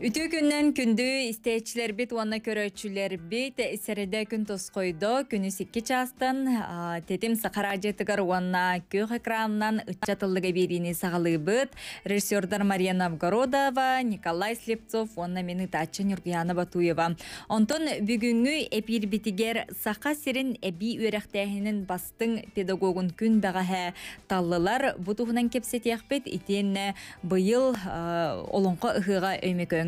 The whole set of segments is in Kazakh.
Үтүү күннен күндү истечилер бит уанна көрөчүлер бит середе күн тоскойдо күнү сикки частан тетим сакаражетыгар уанна көк экранынан ытчатылыга берини сагалыбыт режиссердар Мария Новгородова, Николай Слепцов, уанна мени Тача Нургияна Батуева. Онтон бүгүнгү эпир битигер сака сирин эби үрәхтәһинен бастың педагогун күн бәгәһә таллылар бутуһунан кепсетияхбет итен быйыл а, олонко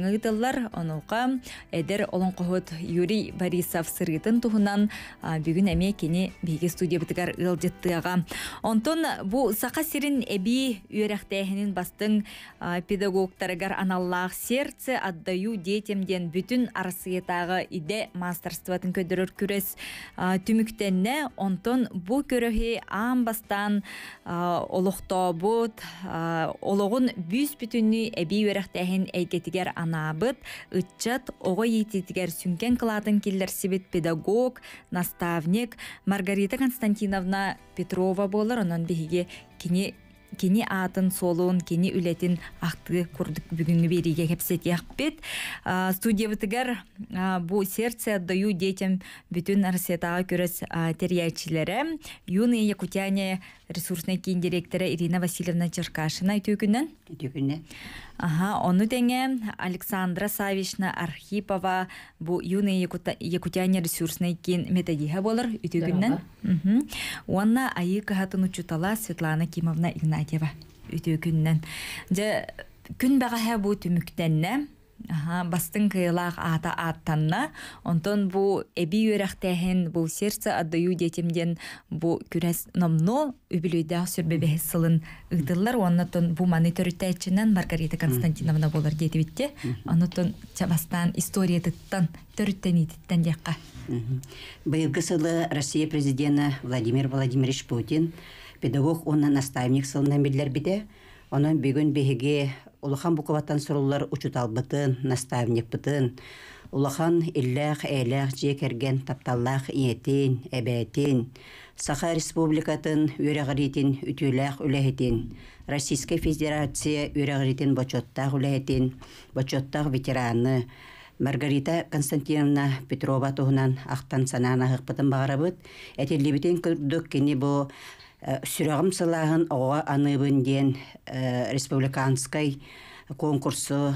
өймөкө ыңыйтыллар онука эдер олонкохот Юрий Борисов сырытын туһунан а, бүгүн эме кини биги студия битигер ылжыттыга. Онтон бу сака сирин эби үрәхтәһинен бастың а, педагогтарыгар аналлах сердце отдаю детям ден бүтүн арсыетагы иде мастерствотын көдөрөр күрес түмүктенне онтон бу көрөһи аан бастан ологун бүс бүтүнү эби үрәхтәһин эйгетигер анаабыт ытчат ого йититигер сүнкен кылаатын киллерсибит педагог наставник маргарита константиновна петрова болар онон биһиги кини кини аатын солуун кини үлетин акты курдук бүгүнгү бериге кепсетиякпит студиябытыгар бу сердце отдаю детям бүтүн арсетага көрөс а, терьячилere юные якутяне ресурсный кийин директоры ирина васильевна черкашина айтүүкүнөн Түгүнне. Ага, onu деңе Александра Савична Архипова бу юный якутяне ресурсный кин методиха болар үтүгүннен. Мгм. Уанна айы кахатын учутала Светлана Кимовна Игнатьева үтүгүннен. Же күн багаһа бу түмүктенне Ага, бастың кыйлаах ата аттанна, онтон бу эби үрәхтәһен бу сердце отдаю детемден бу күрәс номно үбүлүдә сүрбебе сылын ыдыллар, оннотон бу монитор Маргарита Константиновна болар деди битте. Оннотон чабастан история тыттан төрүттен ититтен якка. Быйылгы сылы Россия президенті Владимир Владимирович Путин педагог онна наставник сылынан билер биде. Онан бүгүн беһиге улахан букабаттан сурулар учуталбытын, наставник бытын. Улахан иллах, элах, же керген тапталлах иетин, эбетин. Саха республикатын үрәгәритин үтүләх үләһетин. Российская Федерация үрәгәритин бочоттах үләһетин. Бочоттах ветераны. Маргарита Константиновна Петрова туһунан ахтан багарабыт. Этеллибитин кырдык кини бу э, сүрәгым сылаһын ова аныбын диен э, республиканскай конкурсу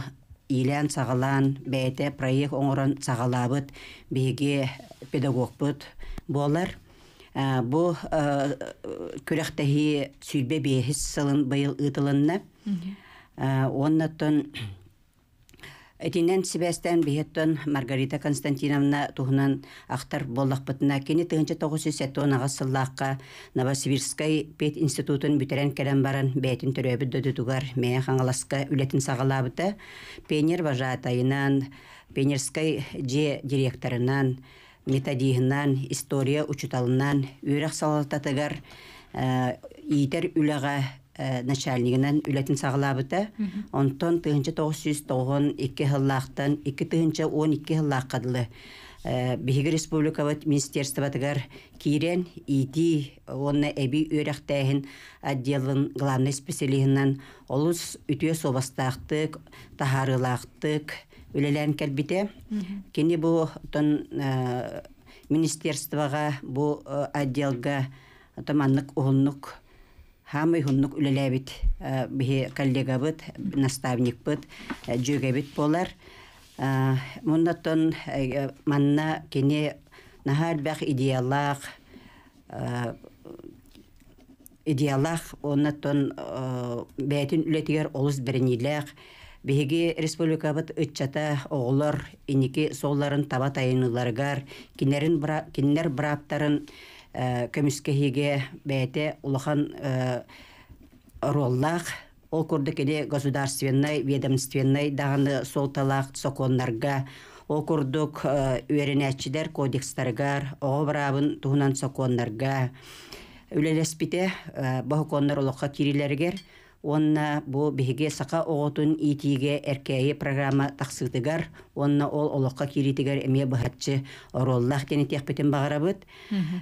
Илян сагалан бәйте проект оңорон сагалабыт биге педагогбыт болар. Э, Бу күрәхтәһи сүлбе бехис сылын быйыл ытылынна. Оннаттан Этинен Себастьян Бехеттон Маргарита Константиновна туһунан ахтар боллахпытына кини тыгынча тогусус сеттонага сыллаакка Новосибирскай пет институтун бүтерен келен баран бәйтин төрөбү дөдүтугар мээ хаңаласка үлетин сагалабыта пионер вожатайынан же директорынан методиһынан история учуталынан үрәх салататыгар э, иитер үләгә э, начальнигинен үлетин сагалабыта онтон тыгынча тогуз жүз тогон икки хыллаактан икки тыгынча он икки хыллааккадылы биһиги республикабыт министерствотыгар киирен ити онна эби үөрэхтээхин отделын главный специалистынан олус үтүө собастаактык тахарылаактык үлелен келбите кини бу тон э, министерствога бу э, отделга томаннык уһуннук Хамы хуннук үлеләбит бихи коллегабыт, наставникбыт, жөгебит болар. Муннаттон манна кене нахар бах идеаллах, идеаллах, оннаттон бәйтін үлетігер олыс біріниләқ, Биһиги республикабыт ытчата оғылар, иники солларын таба тайыныларгар, кинерин бра, кинер браптарын көміскеһиге бәйте улахан роллах ол курдук эде государственный ведомственный даганы солталак соконнарга. Ол курдук үөренәчилер кодекстаргар ого барабын туһунан соконнарга. Үлелеспите бохоконнор олокка кирилергер онна бу биһиге сака оҕотун иитиге эркээйи программа тахсыытыгар онна ол олоққа киритигер эмие быһатчы ороллах тенитиэхпитин багарабыт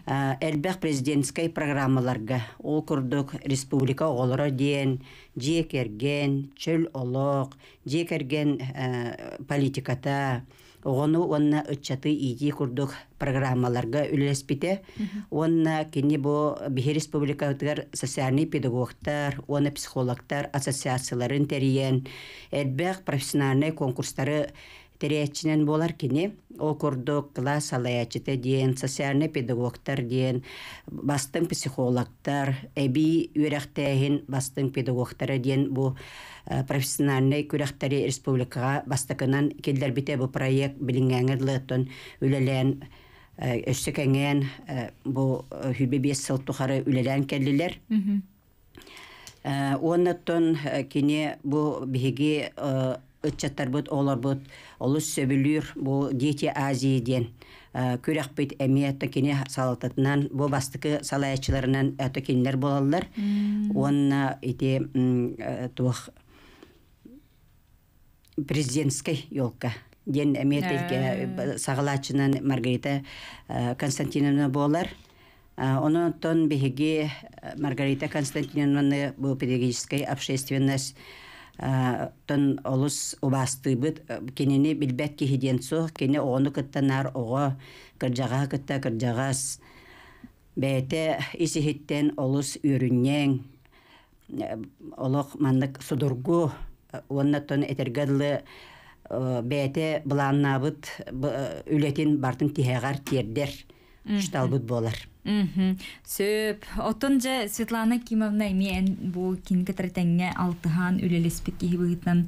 А, элбэх президентскай программаларга ол курдук республика оҕолоро диэн дьиек эрген чөл олоқ дьиек эрген э, политиката оҕону онна ыччаты иити курдук программаларга үлелеспите онна кини бу биһи республикатыгар социальный педагогтар оны психологтар ассоциацияларын териен элбэх профессиональный конкурстары териячинен болар кини ол курдук класс алаячыты диэн социальный педагогтар диэн бастың психологтар эби үөрехтээхин бастың педагогтары диэн бу э, профессиональный күрехтери республикага бастакынан келдербите бу проект билиңэңер лыттон үлелен өссөкэңэн бу хүбе биэс сылтухары үлелен келлилер Оннаттон кини бу биһиги ытчаттарбыт оларбыт олус сөбүлүр бу дети Азии ден күрәхпит әмиятта кини салататынан бу бастыкы салаячыларынан әтө кинилер болалар. Онна ити э, тух президентской елка ден әмиятелке сағалачынан Маргарита э, Константиновна болар. Онотон биһиги э, Маргарита Константиновна бу педагогическая общественность э, тон олус убастыбыт кенени билбет кихиден со кене ону кыттанар ого кыржага кытта кыржагас бәйте исихиттен олус үрүннең олох маннык судургу уоннаттон этергадылы бәйте буланнабыт үлетин бартын тиһэгар тиердер шталбыт болар. Сөп. Отон же Светлана Кимовна мен бу кинге тәртәңгә алтыхан үлелеспек ки быгытнан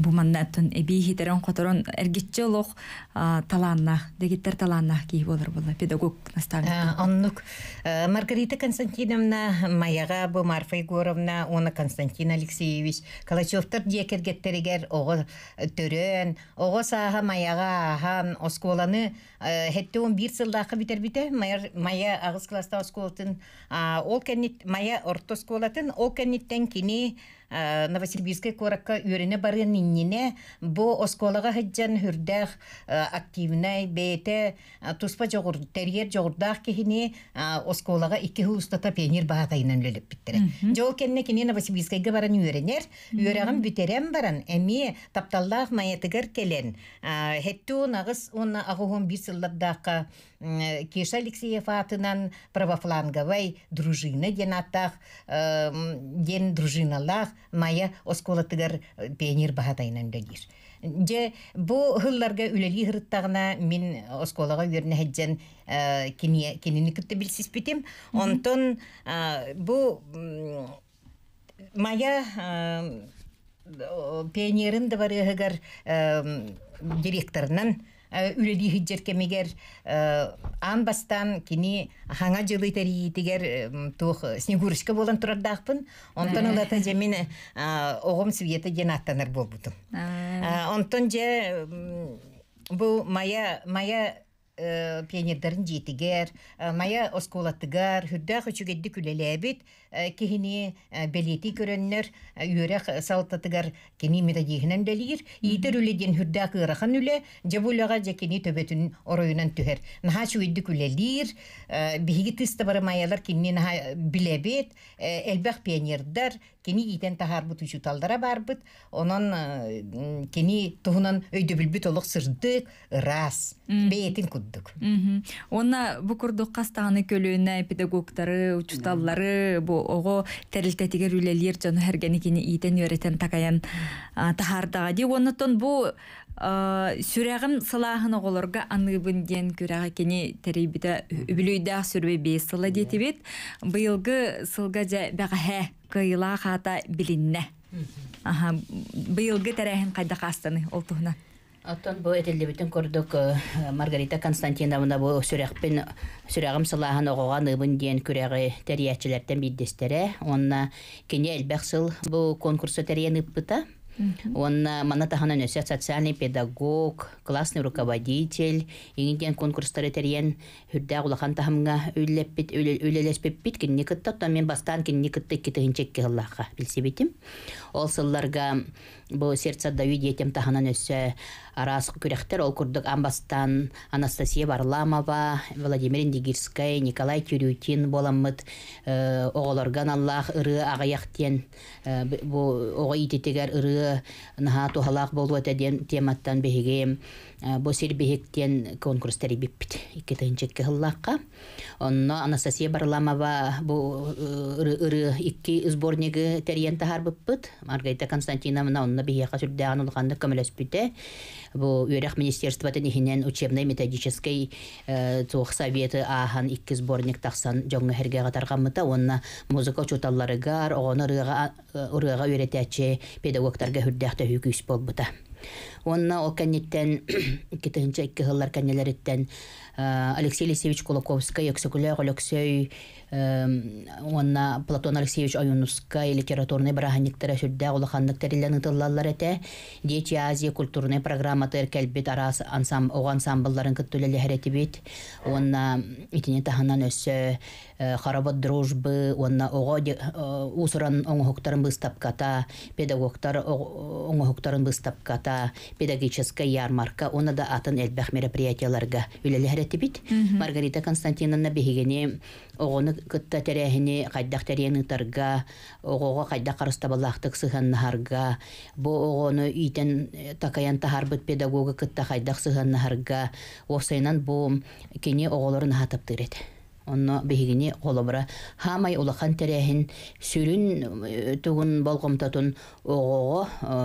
бу маннатын эби хитерен которон эргитче лох таланна дегиттер таланна ки болар була педагог наставник. Э, Оннук. Э, Маргарита Константиновна, Маяга бу Марфа Егоровна, оны Константин Алексеевич, Калачевтар диекергеттеригер оғы төрөн, оғы саға Маяга ахан осколаны хетте он бир сылдақы битер бите, Мая ағыз класста осколатын, ол кеннит, Мая орто осколатын, ол кенниттен кини Новосибирская коракка үйрене бары ниннине бу осколага хыджан хүрдах активнай бете туспа жогур терьер жогурдах кихини осколага икки хустата пионер баатайынан лөлөп биттере. Жол кенне кини Новосибирскайга баран үйренер, үйреган бүтерен баран эми тапталлах маятыгар келен. Хетту нагыс агугун бир сыллардакка Кеша Алексеев атынан правофланговай дружина ден аттах, э, ден дружиналах мая осколатыгар пионер баатайынан лөлөр. Же бу хылларга үлели хырыттагына мин осколага үйөрүнө хеджен кинини кытты. Онтон э, бу мая э, пионерин да барыгар директорынан үлели хиджер кемигер ан бастан кини хаңа жылы тегер тух снегурочка болан турардахпын онтон улата же мен огом света ден аттанар болбутум онтон же бу мая мая э, пионердарын жетигер, э, мая осколаттыгар, хүрдах өчүгедди күлелебит, кихини белети көрөннөр, үйөрек салтатыгар кини методигинен делир, итер үледен ырахан үле, жабулага же кини төбөтүн ороюнан түһер. Наха чуйдди күлелир, биһиги тыста бары маялар кини наха билебит, элбэх пионердар, кини итен тахарбыт учуталдара барбыт, онон э, м, кини туһунан өйдө билбит олох сырдык, ырас, бейтин куддук. Мгм. Онна бу курдук кастаганы көлүнө педагогтары, учуталлары бу ого терилтетигер үлелер жону хергени кини итен үйрөтен такаян а, тахардага ди оннотон бу а, сүрәгим сылаһын оголорга аныбын ден күрәгә кини терибите үбүлүйдә сүрбе бес сыла детибит быйылгы сылга жа бәгә кыйла хата билинне аха быйылгы тәрәһен кайда кастаны ол туһна Оттон бу этеллебитин көрдүк э, Маргарита Константиновна бу сүрәкпен сүрәгым сылаһын огоган ыбын диен күрәге тәриячиләрдән биддестере. Онна кене элбәк сыл бу конкурсы тәриян ыппыта. Онна мана тахана нөсө социальный педагог, классный руководитель, иңден конкурстары терен хүрдә улахан тахамга үллеппит, үлелеспеппит, кинни кытта, мен бастан кинни кытта кыллаха, билсебитим. Ол сылларга бу сердце даю детям тахана нөсө арас күрәхтер ол курдук амбастан Анастасия Варламова, Владимир Индигирская, Николай Тюрютин боламмыт, э, оголорган Аллах ыры агаяктен, э, ого итетегер ыры наха тухалак болу этеден тематтан беге бу сир бехектен конкурстары биппит иккетенчекке хыллакка. Онно Анастасия Варламова бу ыры икки сборниги терьен тахар биппит. Маргарита Константиновна онно бехека сүрдәган улганда көмөлөспүтэ бу үерэх министерствотын ихинен учебный методический туох советы ахан икки сборник тахсан жоңга херге катаргаммыта онна музыка чуталларыгар огоны ырыга ырыга үйрөтәче педагогтарга хүрдәхтә хүкүс болбута онна ол кәннеттен китыгынча икки хыллар кәннелериттен Алексей Алексеевич Кулаковский, Эксекуля Алексей, онна Платон Алексеевич Аюнускай литературный бараханниктара сүрдә улаханнык тәрилләнең тыллаллар әтә. Дети Азия культурный программа тер кәлбит арас ансам ого ансамбльларын көттүләле хәрәти бит. Онна итине таханнан өссө харабат дружбы, онна ого усуран оңохуктарын быстапката, педагогтар оңохуктарын быстапката, педагогическая ярмарка, оны да атын элбәх мероприятияларга. Үлеле хәрәти бит. Маргарита Константиновна бехигене оғоны кытта тәрәһини қайдақ тарга оғоға қайдақ қарыстабалақтық сыханнахарга бу оғоны итен такаян тахарбыт педагога кытта қайдақ сыханнахарга осайнан бу кене оғоларын хатаптырет онно бехигини холобра хамай улахан тәрәһин сүрүн тугун болгомтотун оғоға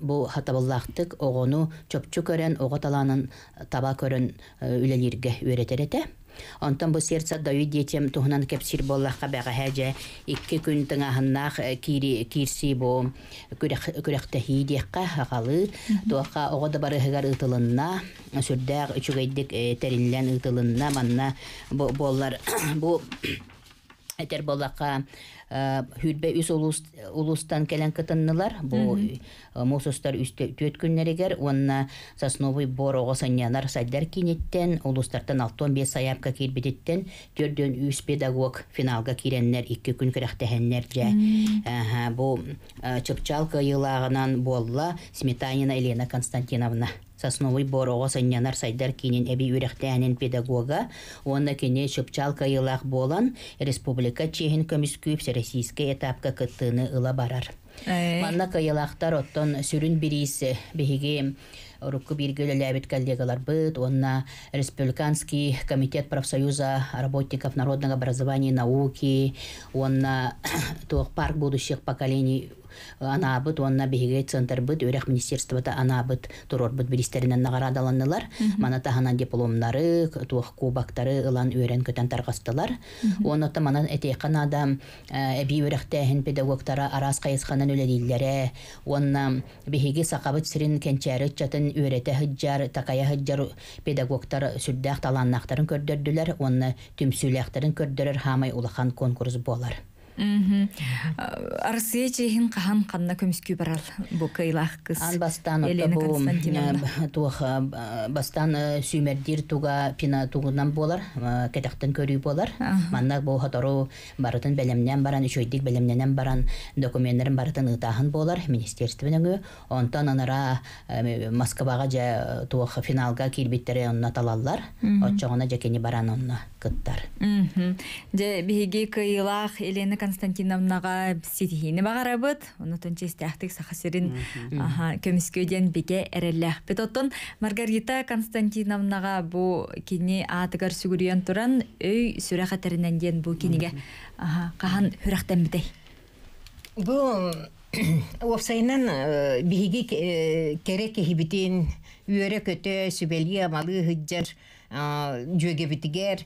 бу хатабаллақтык оғону чопчу көрен оға таланын таба көрен үлелерге үйретерете Онтан бу сердце даю детям. Тухнан кепсир боллахка бага хаҗа икки күн тыңаһыннах кири кирси бу күрәхтә хидиякка хагалы туака огода бары хагар ытылынна. Сүрдәг үчүгәйдик теринлән ытылынна манна. Боллар бу Этер болака хүрбе үс улустан келен кытыннылар бу мусустар үстө төт күннеригер онна сосновый борого саньянар сайдар кинеттен улустартан алтон бес саябка кирбитеттен төрдөн үс педагог финалга киреннер икки күн керехтехеннер же бу чыпчалка йылагынан болла сметанина елена константиновна. Сосновый борого саньянар сайдар кинин эби үрехтәнин педагога. Онна кине чыпчалка йылак болан республика чехин көмүскүп российский этапка кыттыны ыла барар. Манна кыйылақтар оттон сүрін бірис беге рукку биргелеләбит коллегалар быт, онна Республиканский комитет профсоюза работников народного образования и науки, онна парк будущих поколений анабыт онна биһиге центр быт өрәк министерствода анабыт турор быт билистеринен наградаланнылар мана тахана дипломнары туох кубактары ылан өрен көтен таргастылар онота мана этейканада эби өрәктәһин педагогтара арас кайысханан үлелилләре онна биһиге сакабыт сирин кенчәре чатын өрәтә хыджар такая хыджар педагогтар сүрдәк таланнактарын көрдөрдүләр онна түмсүләктәрен көрдөрөр хамай улахан конкурс болар. Арсыя чейхин қахан қанна көміскүй барал бұл кыйлақ кыз. Ан бастан Елена бу Константиновна. тух бастан сүймердир туга пина тугунан болар, кетактан көрүй болар. Манна бу хатору барытын белемнен баран, үшөйдик белемненен баран документлерин барытын ытаһын болар министерствоныңы. Онтан анара Москвага же тух финалга кирбиттере онна талаллар. Отчоғына жекени баран онна кыттар. Мгм. Же биһиги кыйлах Елена Константиновнаға ситихини бағарабыт, онутун честяхтык сахасырин аха көміскөден биге эреллях. Бит оттон Маргарита Константиновнаға бу кини атыгар сүгүрүйөн туран өй сүрэ қатарынан ден бу киниге аха кахан хүрәхтен битей. Бу опсайнан биһиги керек кехибитин үөрэ көтө сүбели амалы хыджар жөге битигер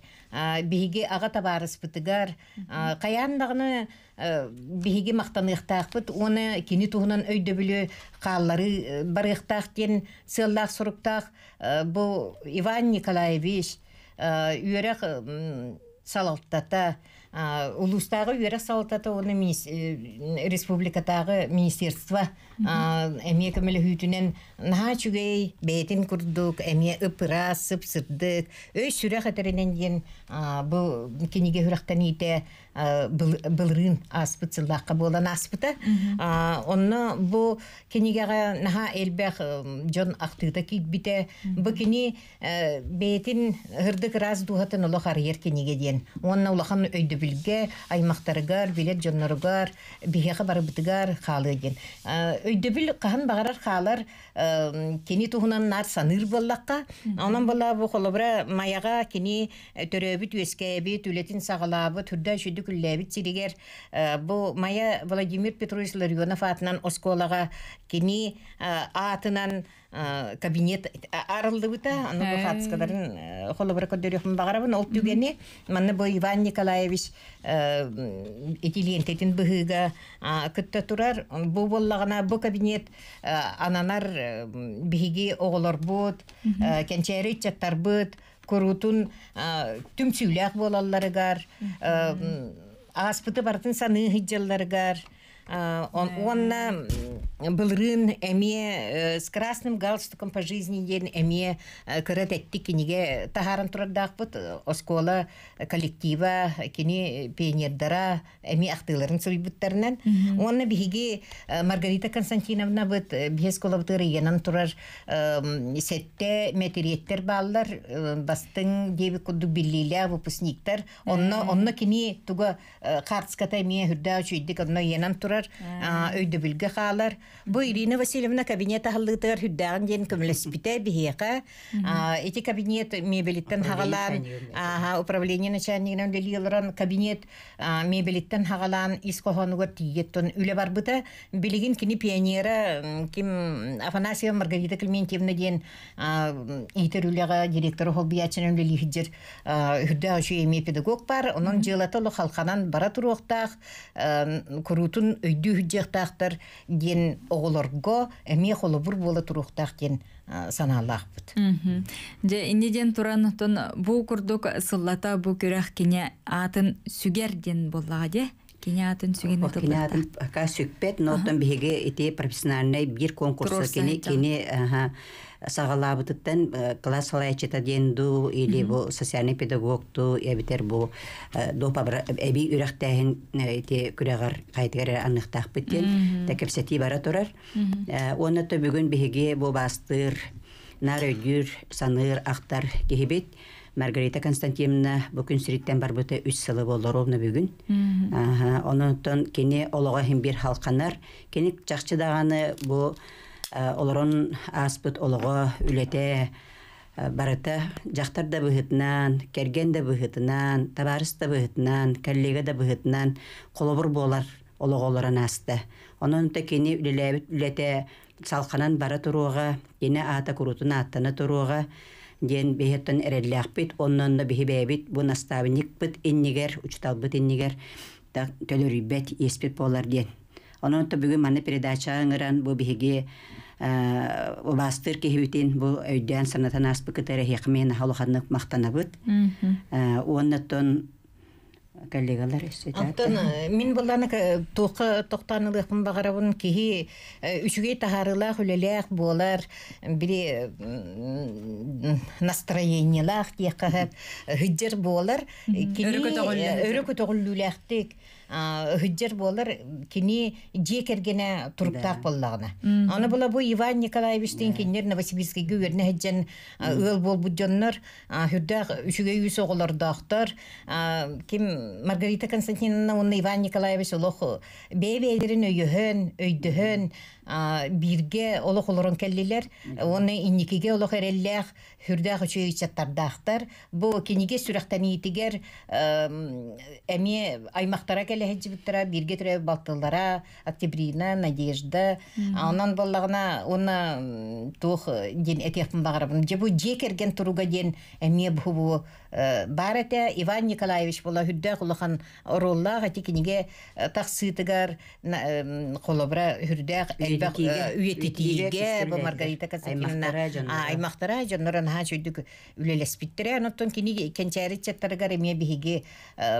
биһиги ага табарыспытыгар каяндагыны биһиги мактаныктаакпыт уны кини туһунан өйдө бүлө кааллары барыктаак тен сыллаак суруктаак бу Иван Николаевич үөрэ салалтата а, улустагы үерек салтата оны э, республикатагы министерство а, эмие көмөлө хүйтүнен наха чүгей бетин курдук эмие ыпыра сып сырдык өй сүрэ хатеринен диен а, бу киниге хүрактан ите а, был- былырын аспыт сыллакка болан аспыта А, онно бу кинигега наха элбэх ым, жон актыта китбите бу кини э, бетин хырдык раз дуһатын олох арыер киниге диен. Онна улахан өйдөбүлге аймактарыгар билет жонноругар биһеге барыбытыгар хаалы диен А, өйдөбүл кахан багарар хаалар кини туһунан нар саныр боллакка онон бола бу холобра маяга кини төрөбүт үескебит үлетин сагалаабыт хүрдө шүдү күллэбит сиригер бу мая Владимир Петрович Ларионов атынан осколага кини атынан э, кабинет арылдыбыта аны бу Э. хатскаларын холобра көдөрөхүн багарабын ол түгени манны бу Иван Николаевич этилиентетин быһыга кытта турар бу боллагана бу кабинет э, ананар э, биһиги оголорбут кенчери чаттарбыт курутун э, түм сүйлээх болалларыгар э, агаспыты бартын саны хыджалларыгар э, Он- онна м, былырын эме э, с красным галстуком по жизни ден эме кырат этти киниге тахаран турардакпыт э, оскола коллектива кини пионердара эми актыларын сыбыттарынан онна биһиги э, Маргарита Константиновна быт э, биһес колобтыры янан турар э, сетте метериеттер бааллар э, бастың деби куду биллиле выпускниктар. Онно онно кини туга э, картската мие хүрдә чүйдик онно янан турар а, өйдө билге халар бу Ирина Васильевна кабинет ахыллытыр хүрдәгән ден көмлеспите биһека эти кабинет мебелиттен хагалан аха управление начальнигинен лилилран кабинет а, мебелиттен хагалан искохонугар тигеттон үле барбыта. Билигин кини пионера ким Афанасьева Маргарита Клементьевна ден итер үлега директор холбиячынан лилихиджер хүрдә ошо эми педагог бар. Онон жылатылы халканан бара туруктак курутун өйдүү хүджектактар ден оголорго эми холобур бола туруктак ден санаалаахбыт Мгм. Же иннеден туран тон бу курдук сыллата бу күрәх кине атын сүгер ден боллага де кине атын сүген Ол кини атын ка сүкпет, но оттон биһиге ити профессиональный бир кини айта. кини аха сагалабытыттан э, класс халайчыта денду или бу социальный педагогту эбитер бу э, допа бара- эби үрәхтәһин ити күрәгәр кайтыгар анныктак биттен тәкәпсәти бара турар. Э, Оны то бүгүн биһиге бу бастыр нар өйдүр саныр актар кихибит Маргарита Константиновна бу күн сириттен барбыты 3 сылы болду ровно бүгүн. Аха, онотон кини олога хим бир халканар, кини жакчы даганы бу э, олорон аспыт олого үлете э, барыта жактар да быһытынан, керген да быһытынан, табарыс да быһытынан, коллега да быһытынан колобур болар ологолорон аста. Онон та үлелебит үлете салканан бара туруга, кини ата курутун аттана туруга, диэн беһеттен эреллэхпит, оннон да биһи бэбит, бу наставник бит иннигер, учталбыт иннигер, да төлөрүбет еспит болар диэн. Онон то бүгүн маны передача бу биһиги бастыр кихибитин бу өйдөн санатан аспы кытары хекмен халыханнык мактанабыт. Уоннаттон коллегалар Аттан э, мин булланы тоқы тоқтанылықпын бағарабын кихи э, үчүгей тахарылах үлелех болар бири настроениялах тияккахат хыджер болар кини Өрүкө хыджер болар кини же кергене туруптаак боллагына. Аны була бу Иван Николаевичтин киндер Новосибирский гүверне хыджен ыл болбут жоннор хүрдәк үчүгей үс оголордоохтор ким Маргарита Константиновна уны Иван Николаевич олох бебелерин өйөһөн өйдөһөн бирге олох олорон келлилер оны инникиге олох эреллях хүрдәк үчүгей чаттардахтар бу киниге сүрәхтән итигер эми аймактара келеһиджибиттара бирге төрө балтыллара Октябрина Надежда. Анан боллагына оны тух ден этехпин багарабын же бу же керген туруга ден эми бу бу бар эте Иван Николаевич була хүрдәк улахан оролла хати киниге тахсытыгар холобра хүрдәк Бибак Үтиге- үйетитиге бу. Маргарита Константиновна Аймактара жонноран ха чөйдүк үлелеспиттере оноттон кини кенчари чаттарыгар эме биһиги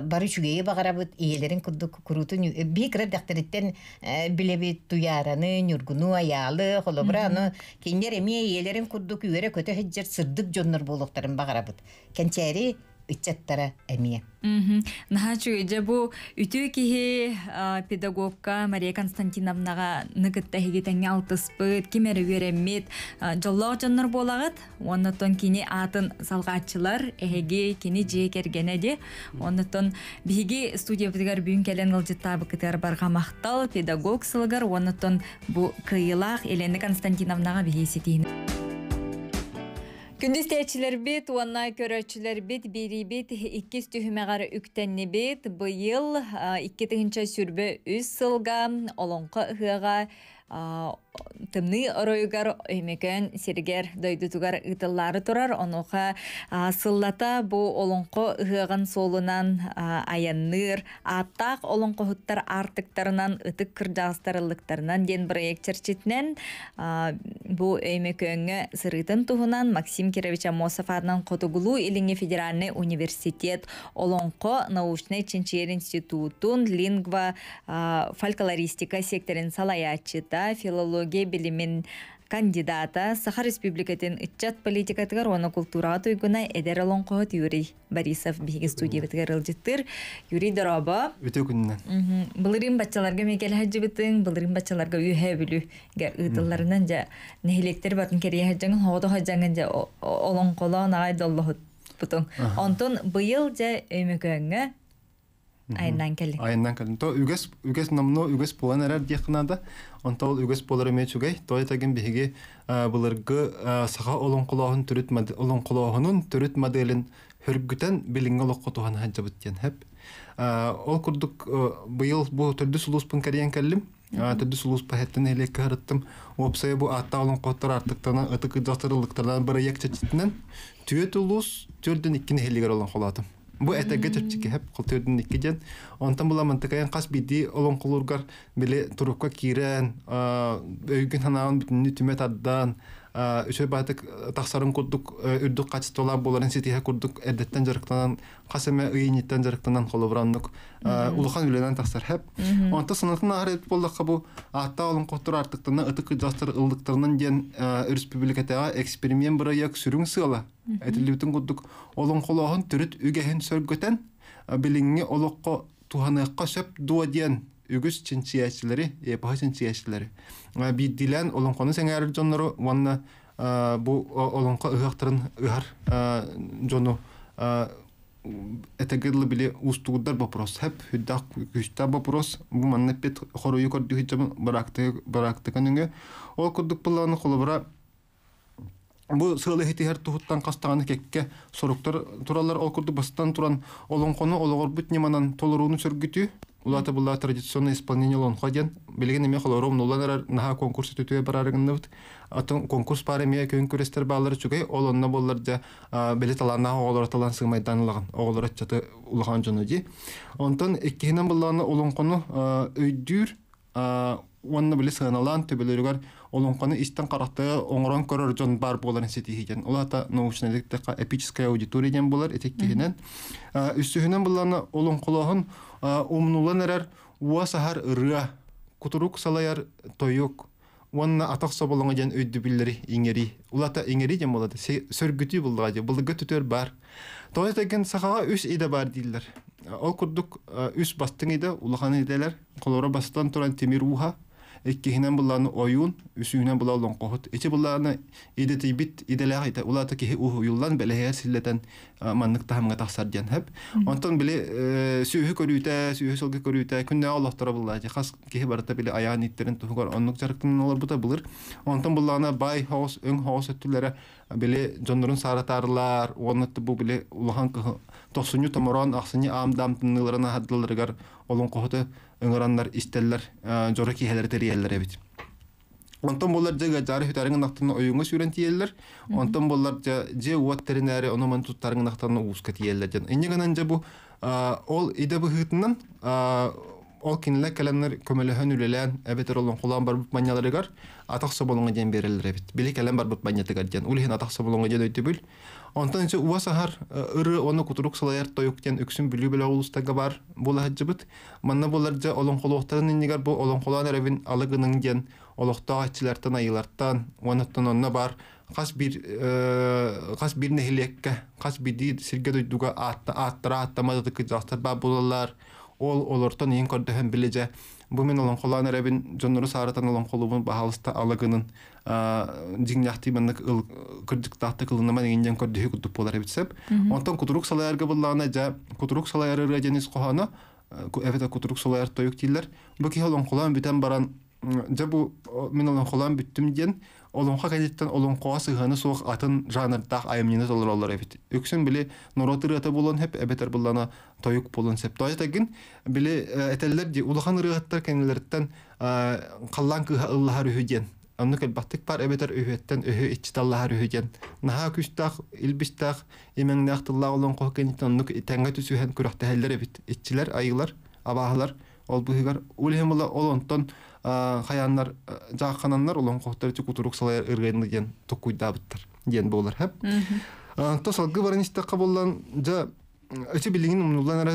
бары чүгейи багарабыт иелерин курдук курутун би кредактериттен билебит туяраны нюргуну аялы холобра аны киндер эме иелерин курдук үере көтө хеджер сырдык жоннор болуктарын багарабыт кенчари ычаттара эмие Нахачу же бу үтүү киһи педагогка Мария Константиновнага ныгытта хигитеңе алтыспыт, кимери үереммит, жоллоо жоннор болагыт, оннотон кини атын салгаатчылар эһеги кини жие кергене де, оннотон биһиги студия битигер бүгүн келен ылжыттабы барга мактал педагог сылгар, оннотон бу кыйлах Елена Константиновнага биһи. Күндүз тээчилер бит, уанна көрөчүлер бит, бири бит, иккис түхүмегары үктенни бит, быйыл икки тыгынча сүрбө үс сылга, олонко ыхыга, тымны оройгар өймекөн сиргер дойдутугар ытыллары турар. Онуха сыллата бу олонко ыхыган солунан аянныр. Аттак олонкохуттар артыктарынан ытык кырдагыстарылыктарынан ден проект черчитнен а, бу өймекөнгө сырытын туһунан Максим Кирович Амосов атынан Котугулу Илиңе федеральный университет олонко научный чинчер институтун лингва фольклористика секторин салаячыта филология билимин кандидата Сахар Республикатын ытчат политикатыгар оны культурага туйгуна эдер олонкоот Юрий Борисов биһиги студия битгер ылжыттыр. Юрий Дороба. Өтө күннән. Мгм. Былырын бачаларга мекел хаджы битин, былырын бачаларга үйһә билү. Га ытылларынан жа нехилектер батын кере хаджаңын хогото хаджаңын жа бутун. Онтон быйыл жа айнан келди. Айынан калын. То үгес үгес намно үгес план эрер дияхнада. Онта ол үгес болар эме чугай. Той таген биһиге булыргы саха олон кулоһун түрүт олон кулоһунун түрүт моделин хөргүтен билинге локкотухан хаджабыт ден хеп. Ол курдук быйыл бу төрдү сулуспун кариян келлим. Төрдү сулус пахеттен элек карыттым. Опсай бу атта олон коттар артыктана ытык дастырылыктардан бары як чечитнен түйөт улус төрдүн иккини хелигер олон колатым. Бу этеге чөпчики хеп кылтырдын икки жен. Онтан була мантыкаян кас биди олон кулургар биле турукка кирен, өйгүн ханаган бүтүнү түмет аддан, үчөй батык тахсарын курдук үрдүк качтола боларын сетиһе курдук эрдеттен жарыктанан касеме ыйниттен жарыктанан холобраннык улухан үленен тахсар хеп. Онта сынатын ахрет болдакка бу атта олон котур артыктана ытык жастар ылдыктарынан ден республикатага эксперимент проект сүрүң сыала. Этилибитин курдук олон колоһун түрүт үгеһин сөргөтен билинге олоққа туханыққа сөп дуа диен үгіс чинчияшылары, епаха чинчияшылары. Биддилен олонқоны сәңәрі жонлары ванна бу олонқа ыхақтарын ыхар жону этегерлы биле устугудар вопрос. Хеп хүддақ күшта вопрос. Бу манна пет хорою көрді хиджам баракты каныңы. Ол күрдік бұлланы қолыбыра Бу сылы хитихер тухуттан кастаганы кекке соруктар туралар ол курду бастан туран олонкону ологор бут неманан толоруну сөргүтү улата була традиционный исполнение олонко ден билген эме холором нуланар наха конкурс өтүтүе барарыгында бут атын конкурс бар эме көн күрестер балары чугай. Олонна боллар да биле талана оголор талан сыгмайданлаган оголор чаты улахан жону ди онтон эккинен булланы олонкону өйдүр онна биле сыналан төбөлөрүгөр олонконы истен каракты оңорон көрөр жон бар боларын сетихиген. Ол ата научный эпическая аудитория ден болар этеккенен. Үстүһүнен булланы олонколоһун умнулан эрер уа сахар ырыа кутурук салаяр тойук Уанна атак соболоңа ден өйдү иңери. Улата иңери ден болады. Сөргүтү булдага же. Булдыгы түтөр бар. Той деген сахага үс иде бар дилер. Ол курдук үс бастың иде, улахан иделер. Бастан туран темир уха. Эккихинен булланы оюн, үсүнен була олон кохот. Эче булланы идети бит иделер иде. Улата ки у юллан белеһер силлетен маннык тахамга тахсар ден хеп. Онтон биле сүйү көрүтә, сүйү сылгы көрүтә, күннә Аллаһтара булла. Хас ки барта биле аян иттерин тугар оннук жарыктан олар бута булыр. Онтон булланы бай хаус, өң хаус өттүләре биле жоннорун саратарлар, оннатты бу биле улахан тосуню томорон аксыны амдам тынныларына хаддыларгар олон кохоты ыңыраннар истеллер жора киһелер териеллер бит. Онтон болар жага жары хүтәреңнән нактын оюңга сүрен тиеллер. Онтон болар жа же уат теринәре ономан туттарыңнан нактын уска тиеллер. Иннегенен же бу ол иде бу хытыннан ол кинилер келемнер көмөлөһөн үлелен эбетер олон кулан бар бут маньяларыгар атак соболуңа ден берелер эбит били келем бар бут маньятыгар ден улихин атак соболуңа ден өйтүбүл онтон че уа сахар ыры оны кутурук салаяр тоюк ден өксүн бүлүү беле улустага бар була хаджыбыт манна булар же олон колуктарын иннигар бу олон колуан эребин алыгының ден олохтоо аччылартан айылартан онуттан онна бар. Кас бир кас бир нехилекке кас биди сирге дойдуга аттара аттамадык жактар ба булалар. Ол олортон иин көрдөһөн билеже бу мен олон холан эребин жоннору сааратан олон холубун бахалыста алагынын жиңняхти маннык ыл кырдыктаахты кылынама дегенден көрдөһү кутуп болар эбитсеп онтон кутурук салаярга буллагана жа кутурук салаярыга женис кохана эвете кутурук салаяр тоюк тииллер бу ки олон холан бүтен баран жа бу мен олон холан бүттүм диен олонха кәдеттен олонқоға сыһаны суох атын жанрдах айымнины толор олар эбит үксүн били норотыр ата болон хеп эбетер буллана тоюк болон сеп тойтагин били этеллер ди улахан рыгаттар кенелерден қаллан кыха ыллахар үһүден онну келбаттык бар эбетер үһүттен үһү ичталлахар үһүден наха күстах илбистах имеңнах тылла олонқо кенеттен онну тәңгә түсүһен күрәхтәһеллер эбит иччилер айылар абаһалар ол буһигар улхемула олонтон хаяннар жаакананнар олон кохтар чу кутурук салай ыргайны диен токуйдабыттар диен болар хеп то салгы баран истакка боллан жа Өче билигин умнулан ара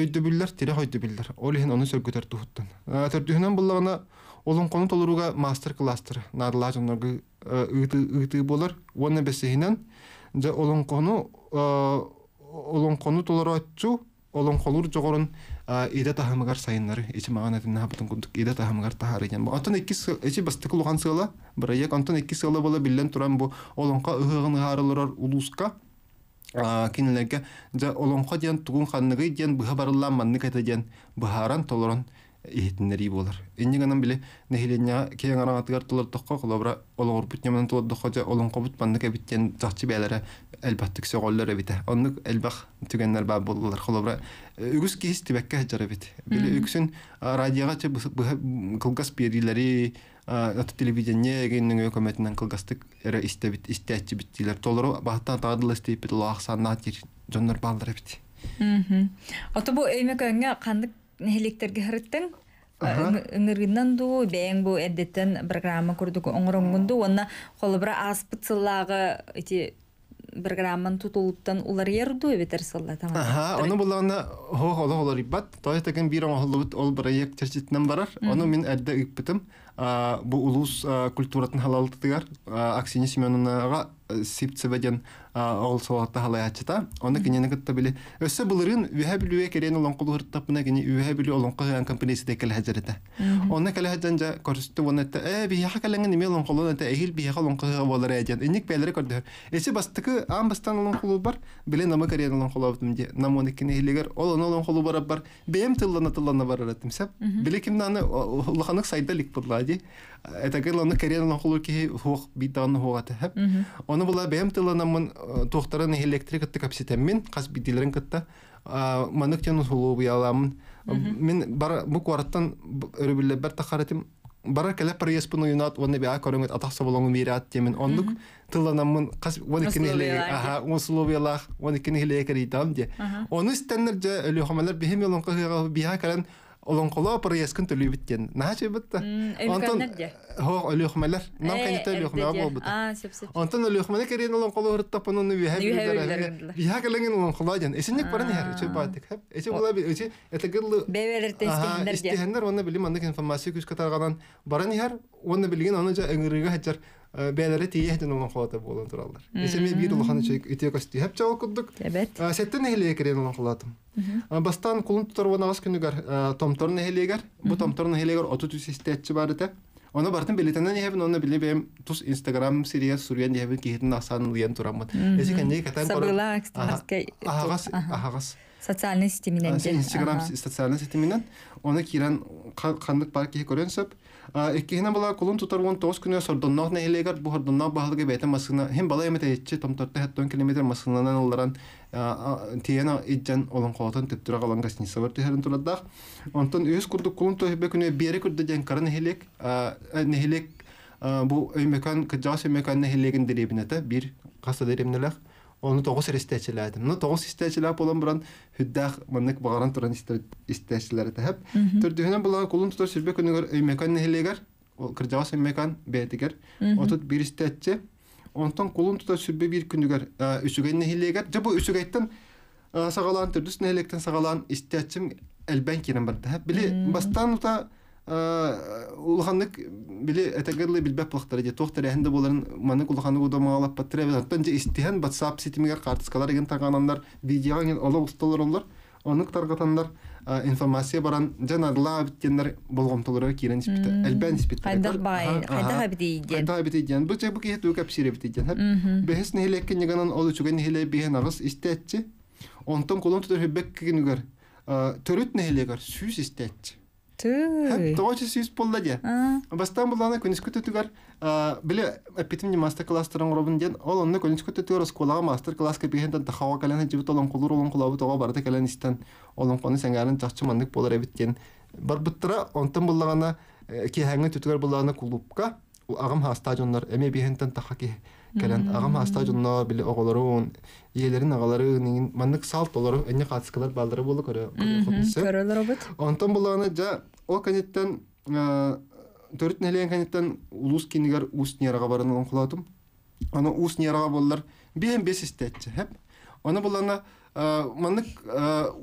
өйдө биллер, тире хойдо биллер. Ол ихин оны сөргөтөр тухуттан. Төрдүһүнөн буллагана олон кону толуруга мастер класстер нарла жоноргу ыты ыты болар. Оны бесехинен жа олон кону олон кону толорочу олон колур жогорун иде тахамыгар сайыннары ичи маған этин хабытын кудук иде тахамыгар тахары экен онтон эки ичи бастыкы луган сыла бырайек онтон эки сыла бола биллен туран бу. Олонка ыхыгын харылырар улуска кинилерге жа олонка диен тугун ханныгы диен быха барыллан манны кете диен быхаран толорон ихитиннери болар. Инни ганан биле нехилення кең араңатыгар толор тохко колобра олор толор тохко жа олон кобут банны кебиттен жакчы бәләре әлбәттек сөголлар бите. Онны әлбәх түгәннәр ба булдылар колобра. Үгүс кис тибәккә бит. Биле радиога кылгас аты телевидение геннең хөкүмәтеннән кылгастык эре истебит истәчи биттиләр. Толору бахтан тадылы степит лахсанна тир. Жоннар балдыр бит. Мм. Ото бу кандык нехилектерге хырыттың ыңырынан ду бәң бу эддеттен программа курдук оңроңгунду онна холбра аспыт сыллагы эти программан тутулуттан улар ярду эбетер сылла тамам. Аха, оны хо холо холо рибат, той теген бир оңолубут ол проект барар. Оны мин әддә икпитим. Бу улус культуратын халалтыгар Аксинья Семеновнага сипцеведен ол соғатта халай ачыта. Оны кенені кытта білі. Өссі бұлырын үйе білуе керен олон құлы ғырттап бұна кені үйе білу олон құған компаниясы де кәлі Кәлі хәзірін жа көрсетті оны әтті, ә бияға кәліңін неме олон құлы әтті, әйіл бияға олон құға болар әден. Инник бәлері көрді. Эсі бастықы ан бастан құлы бар, біле намы керен олон құлы бұтым де. Нам хилегер, ол олон құлы бар бар. Бейім тыллана тыллана бар әттім сәп. Біле кімді улаханық сайда лик оны холу ки хух битан хугаты хеп оны була бем тыланамын тохтарын электрик кытты капситеммен кас бидилерин кытта манык тен буяламын мен бар бу квараттан өрүбүлле бер тахаратым бара келе проеспун уюнат оны бия көрөңөт атакса болгон мират темен ондук тыланамын кас оны кинеле аха условиялах керитам де оны же бия калан олон коло проескын төлөй биттен. Нахачы битта. Антон хо өлөхмәләр. Нам канита өлөхмә булды. А, сеп сеп. Антон өлөхмәләр керен олон коло хыртап аны не бихә билдер. Бихә келеген олон коло ден. Эсенник барын һәр чөй байтык. Хәп. Эсе була би эсе это гыл Бевелер тестендер оны билим анда информация күз катарганан барын һәр оны билген аны жа эңгиргә хәҗәр бәләре тиеһден олон колота болон туралар. Эсеме бир улхан чөй ите кости. Хәп чал куддык. Сеттен нехле керен олон колотым. Бастан кулун тутар ванагас күнүгөр томторун эхелегер. Бу томторун эхелегер оту түс истетчи бар эте. Оны бартын билетенен ехебин, оны биле бем тус Инстаграм сирия сурьян ехебин кихитин асан. Эси кенне катан кору. Сабыла экстраска. Ахагас, ахагас. Социальный сетиминен. Инстаграм социальный сетиминен. Оны кирен кандык бар көрөн сөп. Иккиһине бала кулун тутаргон тоос күнө сордонноо нехилегер бу хордонноо баһалыгы бэйте масына хем бала эмете иччи томторта хаттон километр масынанан олларан тиена иджан олон коотон тептүрэ калан гостиница бар тиһерин туладдаах. Онтон үс курдук кулун тохибе күнө биэри күрдө ден кара нехилек нехилек бу өймекан кыджаас өймекан нехилегин деребинете бир каса Оны тоғыз рестечиләдим. Ну тоғыз истечиләп болан буран хүддәх маннык багаран туран истечиләр тәһәп. Төрдүһенә булар кулун тутар сүрбе көнөгөр өймәкән нехилегәр. Ол кырҗавас өймәкән бәтигәр. Отут бир истече. Онтон кулун тутар сүрбе бир көнөгөр үсүгән нехилегәр. Жабу үсүгәйттен сагалан төрдүс сагалан кирен бар тәһәп. Биле бастан ута улханнык били этегерлы билбеп плахтар ди тохтар эхнде боларын маны улханны уда маалап паттыра бит аттан же истихан WhatsApp ситимигер картыскалар ген таганандар видео ген ола усталар олар онык таргатандар информация баран жанадла биткендер болгомтолору кирен испит элбен испит Хайдар бай, хайдар бит иген. Хайдар бит иген. Бу же бу. Бехес чуген хеле истетчи. Онтон колон тутер хебек. Төрөт сүз истетчи. Тоочы сүйс болла де. Бастан буланы көнүскө төтүгөр биле эпитим не мастер класстарын робун ден ол онны көнүскө төтүгөр сколага мастер класска бихенден тахава калан жибит олон кулур олон кулабы тога барды калан истен олон коны сеңәрен чакчы мандык болар эбиткен. Бар буттыра онтон буллагана ки хаңы төтүгөр буллагана клубка агам хастажоннор эме бихенден таха ки. Калан агам хастажонно биле оголорун иелерин агалары салт олору эне катыскалар балдары болу көрө. Көрөлөр обут. Онтон жа о канеттен төрт нелен канеттен улус кинигер ус нерага барын он кулатым. Аны ус нерага боллар бен бес истетче хеп. Аны буланы маннык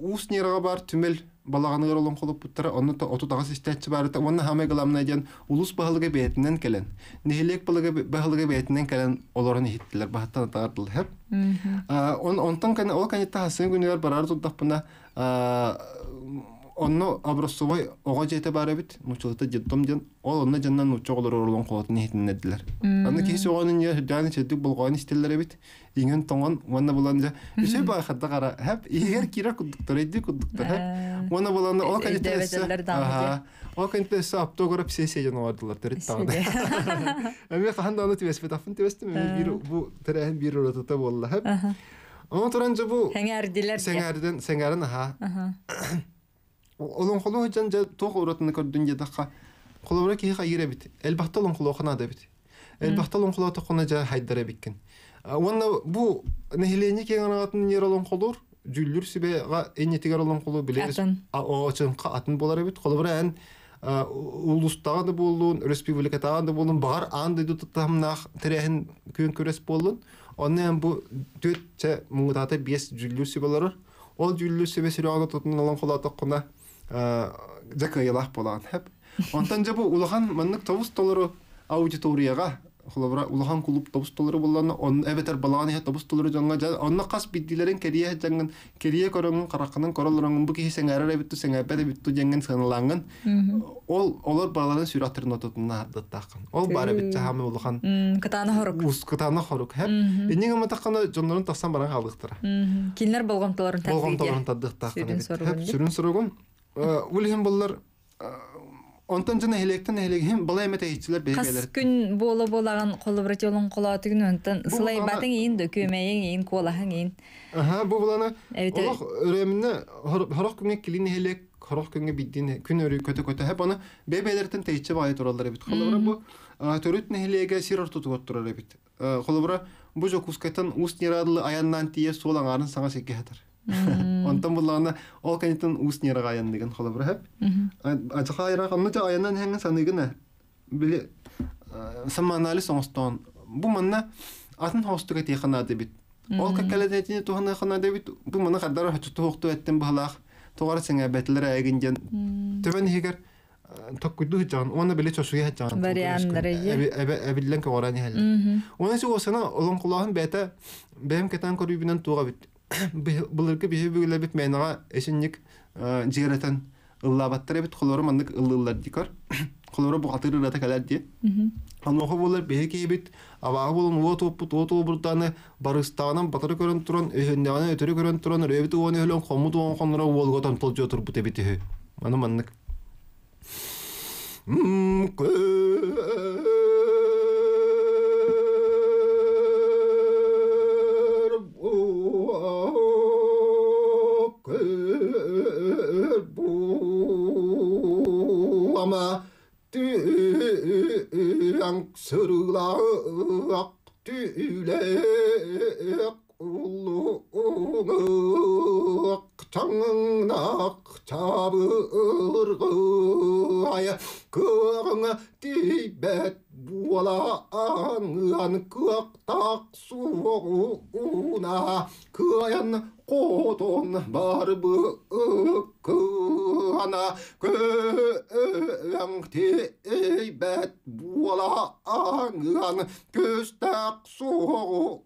ус нерага бар түмел балаганыгар олон кулуп буттара аны то оту тагыс истетче бар та аны хаме гыламна ден улус баһалыга бетинен келен. Нехилек балыга баһалыга бетинен келен олорын хиттилер бахаттан тартыл хеп. Он онтон кане ол канетта хасын күнүгөр барар тутаппына онно образцовой ого жете жеттом ден ол онна жаннан колотун аны киси огонун я даны чедик болгон истеллер бит иңен тоңон ванна буланжа ише кара хеп игер кира кудуктор эди кудуктор хеп ванна буланда о Дэвэдэллэр дамжы. о канте са аптогора псесе жана бардылар терит тагына эме ханда аны тибес бир бу терен бир болла хеп Ama turanca bu сәңәрен аха. Олон холо жан жа тох уратын көрдүн же даха. Холора ки ха ире бит. Элбахта олон холо хана да бит. Элбахта олон холо тохона жа хайдара биккен. Онна бу нехилени ки ганатын нер олон холор жүллүр сибе га энетигер олон холо билебез. Атын. А о чынка атын болар бит. Холора ан улустагы да болун, республикатагы да болун, бар анды тутамнах терехин күн көрөс болун. Оннан бу төт муңдата 5 жүллүр сибелер. Ол жүллүр сибе сирагы тутун олон холо тохона жака ялах болан хеп. Онтан жабу улахан маннык тобус толору аудиторияга холобра улахан клуб тобус толору болланы он эбетер баланы тобус толору жаңга жа онна кас биддилерин керие жаңган керие көрөңүн каракынын королорун бу битту битту ол олар ототуна даттакын ол бары бит улахан хорук. ус хорук. Жоннорун тасан баран халыктыра Кинлер таддыктакын Сүрүн сорогун сорогун Уильям боллар онтон жана хелектен хелегим бала эмете хичилер Кас бейбелер. күн боло болаган колобрати олон колаты күн онтан Бу сылай батың ин дөкөмейин ин колаһың ин. Аха, бу буланы Evet, олох өремне хорох күнгө килин хелек хорох күнгө биддин күн өрү көтө көтө хеп аны бейбелерден тейче бай туралар бит. Холобра бу төрөт нехелеге сирор тутугот турар бит. Холобра бу жокускайтан ус нерадлы аяннан тие солаң арын саңа секке хатар. Онтон буланы ол канитан ус нерага аян деген холобра хеп. Ажаха айра канны жа аяннан хәңгә саныгына. Биле саманалис оңстон. Бу манна атын хостуга тихана дебит. Ол какалатетини тухана хана дебит. Бу мана каддар хачу тухту эттен бахлах. Тугар сеңе бетлер айгинжен. Төбен хигер tokkudu жан. Оны биле. Варианттары, е. Эбе эбиллен корани хәл. Оны су осына олон кулаһын бәтә бәм кетән көрүбинен туга бит. Булыркы бихе бүгеле бит менага эшинник жигаратан ыллабаттар бит холору мандык ыллылар дикар. Холору бу атыры рата калар ди. Анохо булар беге бит абагы булун вот оп вот оп буртаны барыстанан батыры көрөн туран өһөндәне өтөрө көрөн туран рөбит оны хөлөн комут он конро волготан толжо тур бу тебит хе. Мана Sur la actuelle Tangnak tabur gaya kurang tibet ولا أنكم تقصرون كأن قوتن بربكنا كأن تيبت ولا أنكم تستقصرون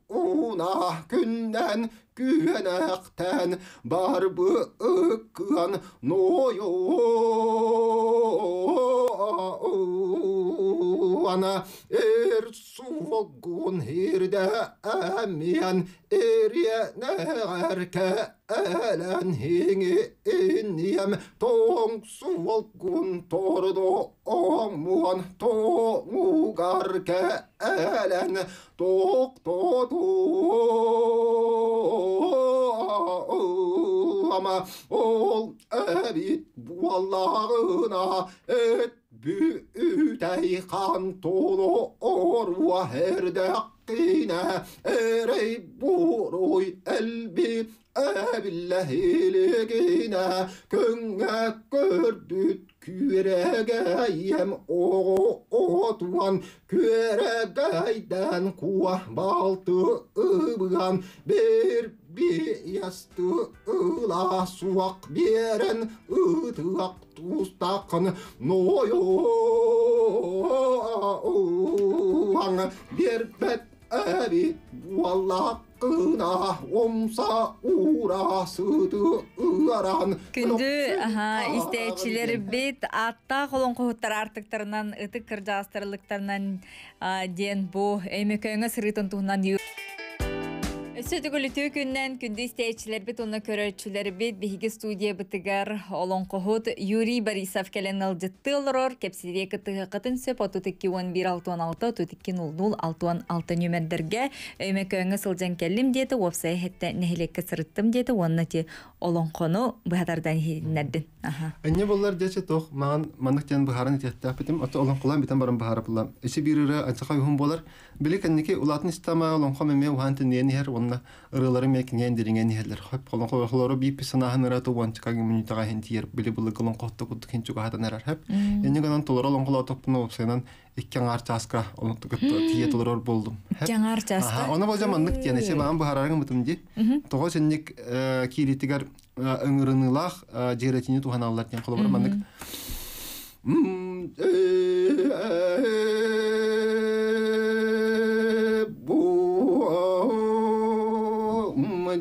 كنن kyenekten barbıkkan noyo Erdoğan'a Ersuvogun hirde emiyen eriye ne erke elen hingi inniyem. Tong suvogun tordo omuan tongu garke elen tok todu ama ol ebit bu Allah'ına et büyütey kantolu or vaherde hakkine erey buruy elbi ebilehiliğine künge gördüt küregeyem oğu otvan küregeyden kuah baltı ıbgan bir ıla suak beren ıtıak tustaqın noyo bir bet әбит буаллаққына омса урасыды ыран Күндү истечилер бит атта холон кохуттар артыктарынан ытык кыржастырылыктарынан ден бу эймекөңө сырытын туһунан ю Сөтігілі күннен күнді істейчілер бит, оны биһиги студия бітігер олон Юрий Борисов кәлен алжытты олорор, кепсире кытыгы қытын сөп, оту тікки 11-6-6, оту тікки 0-0-6 нөмердерге өйме сылжан кәлім деді, опсай хетті сырыттым деді, онна те олон маған барын білік әнеке улатын істама олон қо мәме уханты нені хер, онна ырылары мек нен деринген херлер. Хоп, олон қойлары бейпі санаһын ыраты уанчықаги мүнітаға хен тиер, білі бұлы ғылын қотты құдды хен чуға хатан әрәр. Хоп, әне ғанан толар олон құла топпына опсайнан иккен арча аска олон тұқытты тие толар болдым. Жаңар часка. Аха, оны болжа мандык тияне, се маған бұхарарың бұтым де. Тоғы сенник киритигер ыңырынылах жеретини туханалар тен қолы бар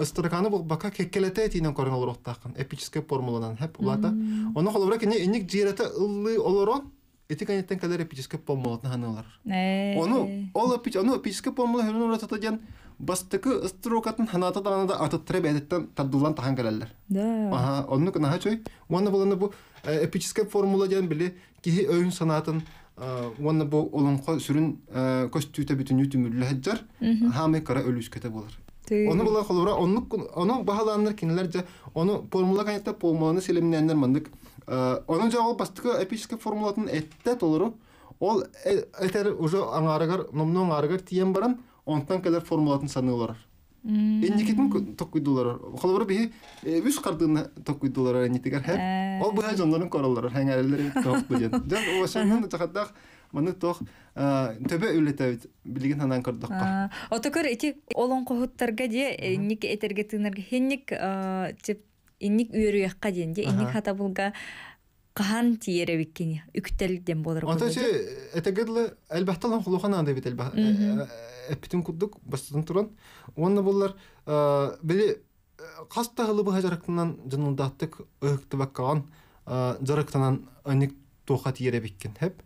Истраканы бул бака кеккелете тинен көрөн олор оттакын. Эпическая формуланан хеп улата. Оны колобора кене эник жирете ыллы олорон эти канеттен калер эпическая формулатын ханалар. Оны ол эпич оны эпическая формула хөрөн уратыта ден бастыкы строкатын ханата данада атыттыра бәдеттен таддулан тахан келелер. Да. Ага, онны кына хачой. Оны буланы бу эпическая формула ден биле кихи өйүн санатын Оны бу олонко сүрүн көстүүтө бүтүн үтүмүллү хаджар хамы кара өлүскөтө болар. Оны формула канетта формуланы селемнәннәр мандык. Оны жагыл бастыкы эпическая формулатын этте толору ол этер уже аңарыгар номнон аңарыгар тиен баран онтан келер формулатын токуйдулар. Бихи үс токуйдулар. Ол хәңәрелер бүген. Жан маны тох төбө үлетебит билген ханан көрдөккө. Отокөр эти олон кохуттарга де ник этерге тынырга хенник тип инник үйрүякка ден де инник хата булга кахан тиере биккени үктелден болор че этегедле әлбәттә лан хулухан анда бит әлбәт. Эпитин куддук бастын туран. Онны булар били каста хылы бу хаҗарактан жынылдаттык ыктыбаккан жарактанан аник тоха тиере биккен хеп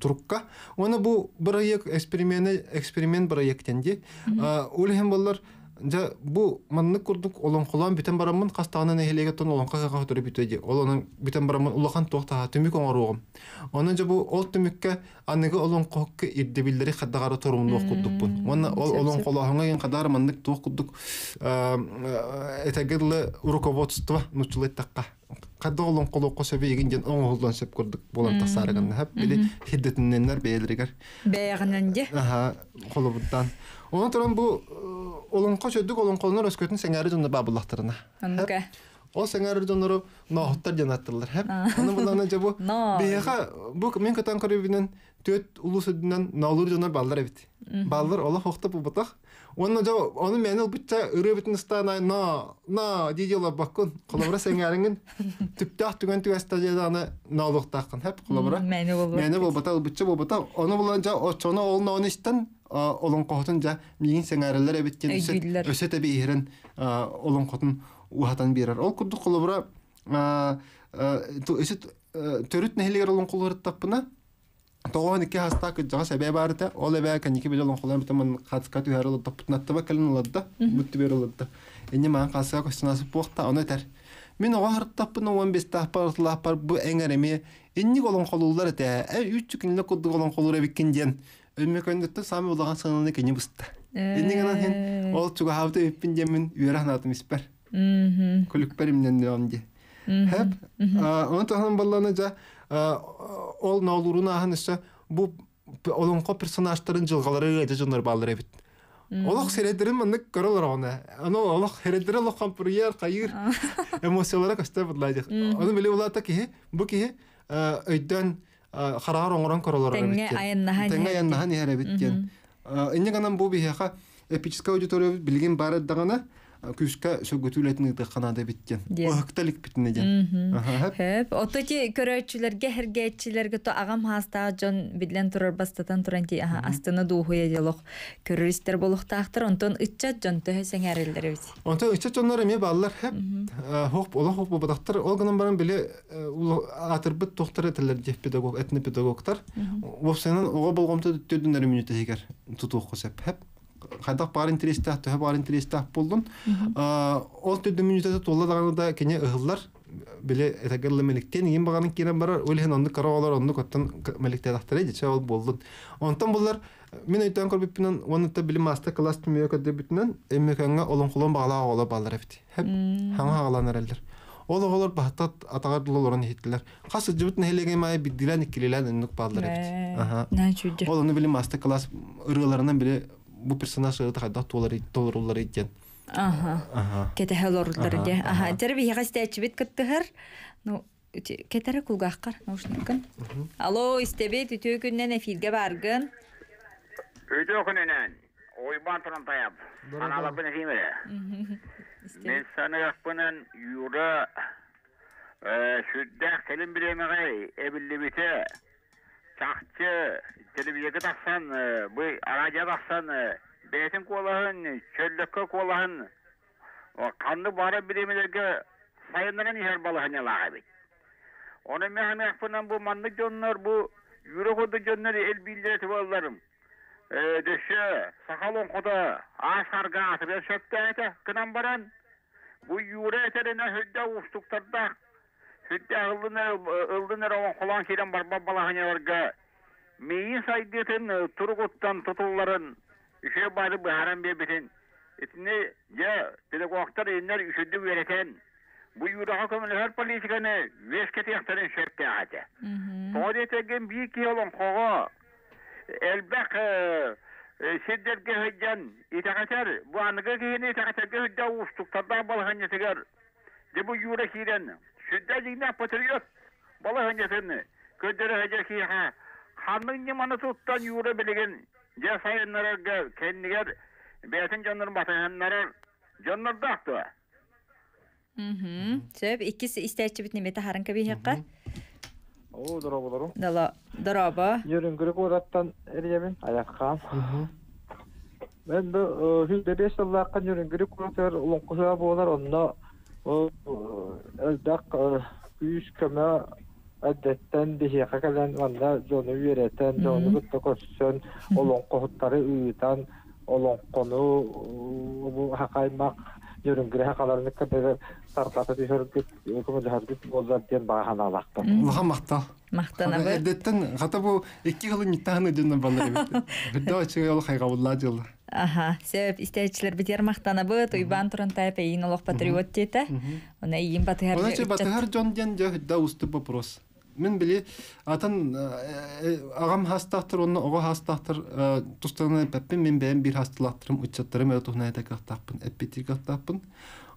турукка. Оны бу бир аяк эксперимент эксперимент бир аяктен ди. Ул һәм булар жа бу маннык курдук олонколон битен барамын кастаанын эхилеге тон олонка кага хөтөрө бүтөди ол онун битен барамын улахан туакта түмүк оңоругум онун жа бу ол түмүккө аныгы олонкохукке ирдебилдери хаддагары турумдук курдукпун онна ол олонколоһуңа ген кадар маннык туак курдук этегерле руководство нучулеттакка кадда олонколокко сөбе еген жен оңолдон сөп курдук болан тасарыгын хап били хиддетинненнер бээлеригер бэйагынан же Аха, холобуттан. Оны туран бу олонко чөдүк олонколунар өскөтүн сеңәри жонда бабылактарына. онука Ол сеңәри жонору ноохуттар жанаттылар. Хеп. Аны булана жабу. Но. Бега бу мен төт балдар. Балдар хохта бу бутак. Оны жа оны менел бутча ырыбытын стана на на дидела баккын. Колобра сеңәринген түптак түгөн түгәс тажаданы налуктакын. Хеп колобра. Мәне болбот. Мәне болбата бутча болбата. Оны буланча очоно ол нонистан олон котун жа мигин сеңәрелер эбиткен Өйгүллер. өсөтө бейрен олон котун ухатан берер. Ол курду колобра өсөт төрүт нехилер олон колор таппына Тоғын ике хаста жаға сәбе бары да, ол әбә кәнеке бел олон қолан бітімін қатысқа түйәр олады, пұтнатты ба кәлін олады, бұтты бер олады. Әне маған қасыға көстінасы бұқта, оны әтер. Мен оға ғырттаппын 15 тақпар, ұтылақпар, бұл әңгәреме, энник олон қолулар әтә, ә үтчі күнілі құдды олон қолур әбіккен ден. Өлме көндетті сами олаған сыңылыны кәне бұсты. Энник анан хен, ол чуға хавды өппін демен үйер анатым іспер. мхм Күлік бәрімнен деуамде. Хәп, оны тахын балланы жа, ол наулуруна ахын іссі, бұл олонқо персонажтарын жылғалары ғайда жонар балыр әбіт. Олық середерін маннык көрілер оны. Аны олық середері олық кампурьер, қайыр, эмоциялары көсті бұдлайды. Оны олата кеhe, бұл кеhe өйден қарағар оңыран көрілер Тәңе аяннахан Тәңе иһәр аяннахан. Инне бихеха эпическая аудитория билген бары дағана, күскә сөгөтүлетин ыты канада биттен. Ден. Оһыкталык битне ден. Аха, хәп. Хөп, ототи көрөчүлөргө хергечилерге то агам хаста жон билен турар бастатан туран ти аха астыны дуухуя делок көрөристер болуктаактыр онтон ытчат жон төһө сеңәрелдер бит. Онта үчә чоннар эме баллар хәп. Хок ола хок бадактар ол гынан баран биле атыр бит доктор этелер же педагог этне педагогтар. Вовсенен ого болгомта төдүнөр минуты хегер тутук косеп хәп. Хадак бар интереста, төһө бар интереста болдун. Ол төдү минуты толла даганда кене ыгыллар биле этагелле меликтен ем баганын кирен барар өлен онды карагалар онды коттан меликте дактары же ол болдун. Онтан булар мен өйтөн көрбүппүнөн онута билим мастер класс түмөкө дебүтүнөн эммекенге олон кулон багала ола балдар эпти. Хеп хаңа агаланар элдер. Ол оголор бахтат атагар дулорун хиттилер. Касы жибутун хелеге май бидилен икилелен өнүк балдар эпти. Аха. На чуҗа. Ол оны билим мастер класс ырыларынан бире бу персонаж ырыта хайда толар толарулар иткен. Аха. Аха. Кете хелорлар Аха, же. Аха, аха. тер би хастач бит кыттыгар. Ну кетере кулгаккар наушникын. Алло, истебе түтө күннен эфирге баргын. Өйдө күнінен, ойбан тұрын таяп, аналы бұны кеймелі. Мен санығақпынан юры сүддәк телін біремеғай, Tahtçı, televizyonu taksan, e, bu araca taksan, e, beyetin kolağın, çöllökkö kolağın, kanlı barı birimlerge sayınlanan işer balığın yalağı bit. Onu mehamek bunan bu manlık jonlar, bu yürek odu jonlar el bildireti ballarım. E, Döşe, sakal onkoda, ağaç sarga atıver şöpte ete, kınan baran. Bu yürek eterine hüdde uçtuklarda хүдді ылдыныр оған құлан керен бар балағын орға, мейін сайдетін тұрғыттан тұтыларын, үше бары бұхаран бебетін, Этне я педагогтар еннер үшүдү беретен. Бу юрага көмөлөр политиканы вескет яктарын шертте ата. Тоодетеген бии ки олон кого элбек сиддерге хөҗҗән итәгәтәр бу аныгы киене итәгәтәргә хөҗҗә устуктарда балган ятыгар. Ди бу юра кирен. Шүддә дигнә патриот. Көдәре хөҗҗә ки ха. Ханның ниманы туттан юра билеген. Я сайыннарга кеннигер бәтин җаннар батаннар җаннар дакты. Мгм. Сөп иккис истәчи бит немете харын кеби хакка. О, дороголорум. Дала дораба. Йөрүнгүрүк ураттан эрьемен аяккам. Мен бу хүлдө беш жыллакка йөрүнгүрүк ураттар улонкуса болар онно элдак көмө әдеттен бихе какалан ванда жону үйрәтен, жону гытты көссөн, олон кохуттары үйүтан, олонкону бу хакаймак жүрүнгүрэ хакаларны кадер сарката тишөргүт көмөлөргүт болзар диен багана алакта Улахан мақтал. Мақтана бы. Эдеттен хата бу икки хылы ниттаханы дюнна балар бит. Бидда очуга ол хайга булла жылы. Аха, себеп истечилер битер мактана бы, туйбан туран тайп эйин олох патриот тете. Она ийин батыгар. Ona че батыгар жон ден да усты вопрос. Мен били атан агам хастахтыр, онны ого хастахтыр, тустаны пеппе мен бен бир хасталаттырым, учаттырым өтө тухна эта кахтаппын, эппетир кахтаппын.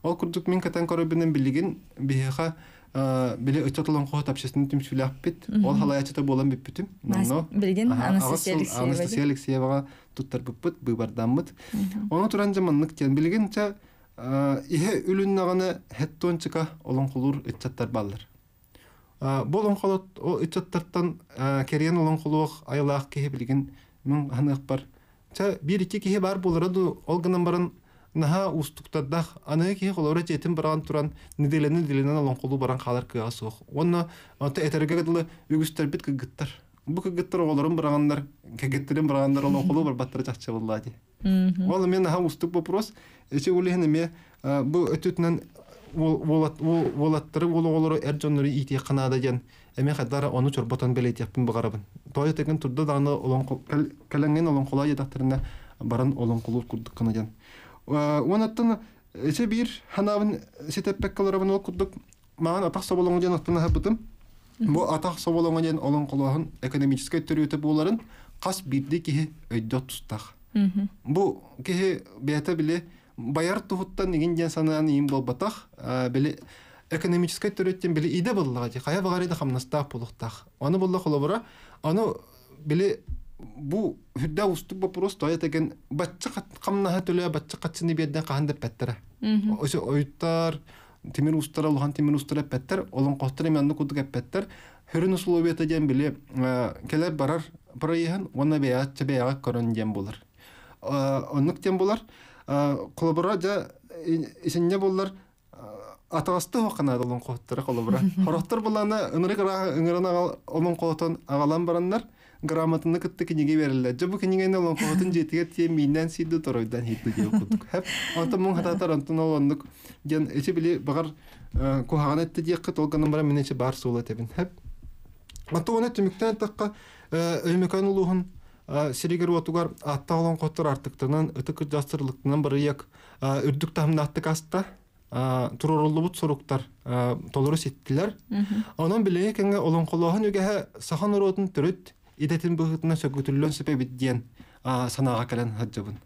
Ол курдук мен катан корабинен билигин биха били учатылан кохот общественный тимшүләп бит. Ол халаячыта болан бит бүтүм. Нас- билигин Анастасия Алексеева. Анастасия Алексеевага туттар буппут, быбарданмыт. Оны туран жаманнык тен билигин ча ihe үлүннаганы хеттончика олон кулур итчаттар баллар. Бұл онқолот о итчаттартан керен олон кулук айлаак кеhe билигин мен ханык бар. Бир iki кеhe бар болораду ол гынан барын наха устуктардах аны кеhe колора жетим баран туран неделени неделенен олон кулу баран калар кыга суох. Онна ата этерге гадылы үгүстер бит кыгыттар. Бу кыгыттар оголорун баргандар, кегеттерин баргандар олон кулу бар баттар чакча буллади. Ол мен наха устук вопрос. Эче улехне ме бу өтүтнен волат волаттары ол олору эр жоннору ити канада ден эме хадара оны чорботон белет яппын багарабын той теген турда даны олон каленген олон кола ядактарына баран олон кулу курдук кана ден онаттан эче бир ханабын сетеппек каларабын ол курдук. Маған атак соболоң ден аттына хабытым бу атак соболоң ден олон колоһун экономический төрүтө буларын кас бирди кихи өйдө тустак бу кихи бета биле баяр тухуттан деген ден санааны им болбатах били экономический төрөттен били иде боллага кая багарыда хамнастаах болуктах аны болла холобура аны били бу хүрдә устук вопрос тоя деген бачча камнаха төлө бачча катсыны берден каханда петтера ошо оюттар тимир устара улхан тимир устара петтер олон костар эменди кудук петтер хөрүн условията ден били келе барар проехан оны бея чебея корон ден болар онук ден болар колобура жа исинне боллар атагасты хокана олон коттар колобура хорохтор буланы ыныры ыңырына олон котон агалан бараннар. Грамотаны кытты книге берилер жа бу книгени олон котун жетиге тие минен сиду торойдан хитти деп кудук хеп онто мун хататар онтон олондук ген эчи били багар кухаган этти диек кыт олганын бара бар сула тебин хеп Ото оны түмүктен такка өймөкөн улуһун сиригер отугар атта олон коттор артыктынан ытык жастырлыктынан бары як үрдүк тамнатты каста туроруллубут соруктар толору сеттилер. Онон олон үгеһе сахан төрөт идетин быһытына сөгүтүллөн сөпе биддиен санаага келен хаджабын.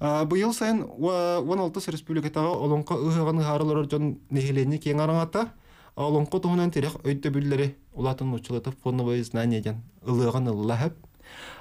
Быйыл сайын 16 республикатага олонко ыһыган харылар жон нехилени кең араңата олонко туһунан терек өйдө бүллери улатын учулатып фоновое знание ден ылыган ыллахып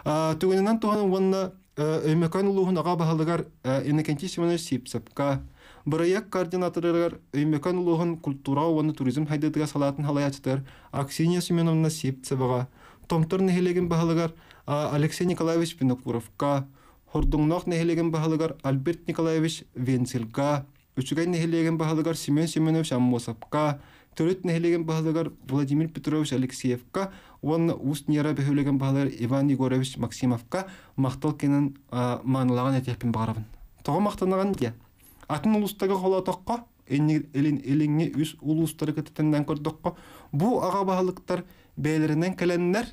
Тугунынан туган ванна өймекан улуһун ага баһалыгар Иннокентий Семенович Сипсапка Быраяк координаторлар өймекан улуһун культура ванна туризм хайдатыга салатын халаячтар Аксинья Семеновна Сипцевага Томтор нехелеген баһалыгар Алексей Николаевич Пинокуровка Хордуңнок нехелеген баһалыгар Альберт Николаевич Венцельга. Үчүгай нехелеген баһалыгар Семен Семенович Аммосовка. Төрөт нехелеген баһалыгар Владимир Петрович Алексеевка. Уонна уст нера бөхөлеген баһалыгар Иван Егорович Максимовка. Мактал кенен манылаган этепин барабын. Тога мактанаган. Атын улустагы холотокко элин үс улустары кететенден көрдөккө бу ага баһалыктар бээлеринен келеннер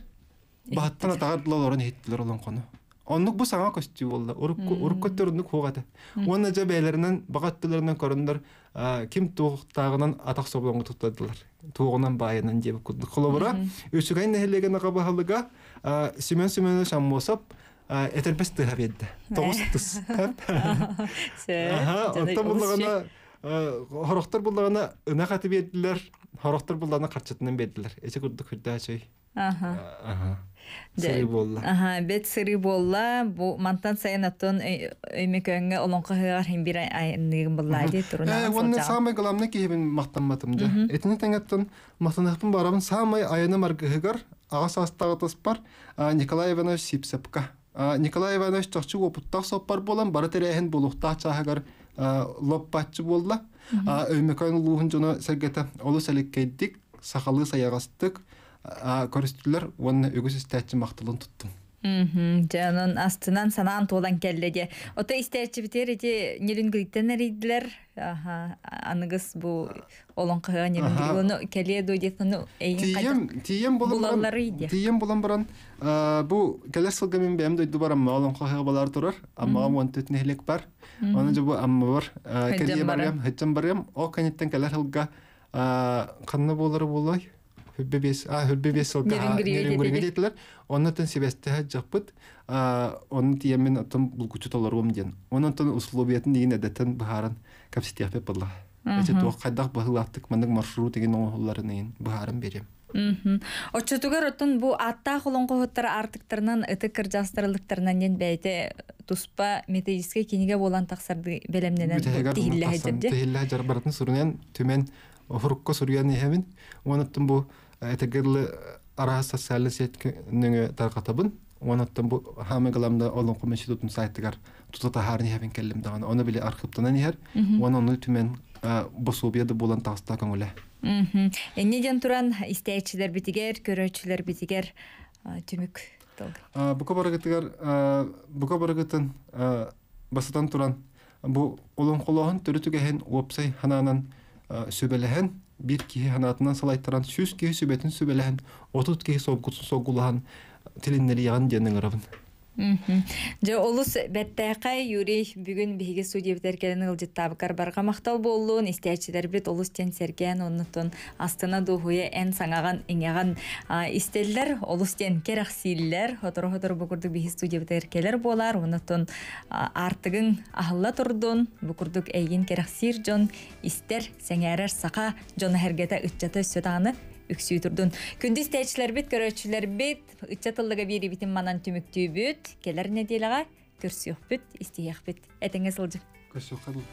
бааттан атагардылар орон хеттилер олон кону. Оннук бу саңа костю болду. Урукку урукку төрүнүк хугата. Уонна жа бээлеринен багаттыларынан көрөндөр ким туухтагынан атак соблоңу туттадылар. Туугунан байынан деп кудду. Холобура үчүгай нехелеген ага баһалыга Семен Семенович Аммосов этербес тыга берди. Тогустус. Аха, онта буллагана хорохтор буллагана ына каты бердилер. Хорохтор буллагана карчатынан бердилер. Эче курдук хүрдэ чөй. Аха. Аха. Сыры болла. Аха, бет сыры болла. Бу мантан сайын аттон өймекөнгө олонко хыгар хим бир айныгын болла ди туруна. Э, онны самай галамны киһибин мактанматым да. Этини таңаттан мактанахпын барабын самай айына маргыгар ага састагы таспар Николай Иванович Сипсепка. Николай Иванович тохчу опуттак соппар болан бары терехин булуктак чахагар лоппатчы болла. Өймекөн улуһун жона сергете олу селеккейдик сахалы саягастык көрүстүлөр онны өгүс истәчи мактылын туттум. Мгм. Жанын астынан санаан туолан келледе. Ота истечи битер эти нелин гриттен эридилер. Аха, аныгыс бу олонкага нелин Аха. гриону келе дойдет ну эйин Тием, тием болан Булаллары баран. иде. Тием болан баран. а, Бу келер сылга мен бәм дойду баран маалын кахыга балар турар. Аммага мон төтне хелек бар. Оны жа бу амма бар. а, Хыджан Керие бара. барам, хыджан барам. О канеттен келер хылга канны болары болай. Хүббе бес, а. Нерин атын булгучу толарым ден. Условиятын деген булла. Эти то кайдак маршрут берем. Отун бу атта холонго хоттар артыктарынан ыты кыржастырылыктарынан нен бәйте туспа киниге болан таксарды белемненен тихилле тихилле түмен офурукка сурган ихемин. Онаттан бу этегерле ара социаль сет нөңө таркатабын. Онаттан бу хамегаламда олон коммеши тутун сайтыгар тутата харни хевен келлем даган. Оны биле архивтан нихер. Оны оны түмен босубияда болан таста көңүле. Мгм. Эннеден туран истәчилер битигер, көрөчүлөр битигер а, түмүк. толгай. Бука барагытыгар бука барагытын басатан туран бу олон холоһун төрүтүгеһен уопсай хананан сөбелеһен бир киһи ханатынан салайттаран сүз киһи сөбетин сөбелеһен отут киһи солгутун согулаһан тилиннери яган диэнин ырабын Мгм. Же олус бәттәкай Юрий бүгүн биһиге студия битер келен ылжыттабыкар барга мактал болуун истәчилер бит олус тен серген оннутун астына духуя эн саңаган иңяган а, истеллер олус тен керахсиллер хотор хотор букурдук биһи студия битер келер болар оннутун а, артыгын ахылла турдун букурдук эйин керахсир жон истер сеңерер сака жон хергете ытчата өссөтаны үксүй турдун. Күндүз тәчләр бит, көрөчүләр бит, ычатылыга бири битин манан түмүктүү бүт, келер неделага көрсөк бүт, истиях бүт. Этеңе сылжы. көсөккадыл